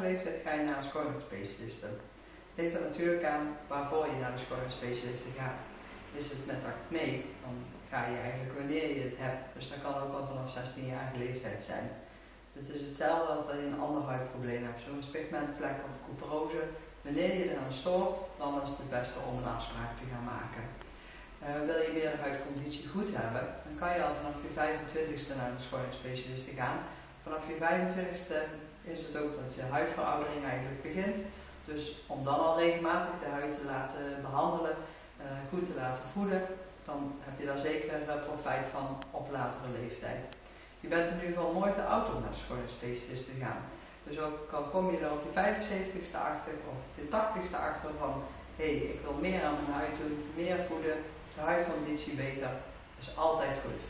leeftijd ga je naar een schoonheidsspecialiste. Ligt er natuurlijk aan waarvoor je naar de schoonheidsspecialiste gaat. Is het met acne, dan ga je eigenlijk wanneer je het hebt. Dus dat kan ook al vanaf 16-jarige leeftijd zijn. Het is hetzelfde als dat je een ander huidprobleem hebt, zoals pigmentvlek of couperose. Wanneer je eraan stoort, dan is het het beste om een afspraak te gaan maken. Uh, wil je meer huidconditie goed hebben, dan kan je al vanaf je 25ste naar de schoonheidsspecialist gaan. Vanaf je 25ste is het ook dat je huidveroudering eigenlijk begint. Dus om dan al regelmatig de huid te laten behandelen, uh, goed te laten voeden, dan heb je daar zeker profijt van op latere leeftijd. Je bent in ieder geval nooit te oud om naar de schoonheidsspecialist te gaan. Dus ook al kom je er op je 75ste achter of op je 80ste achter van hé, hey, ik wil meer aan mijn huid doen, meer voeden, de huidconditie beter, is altijd goed.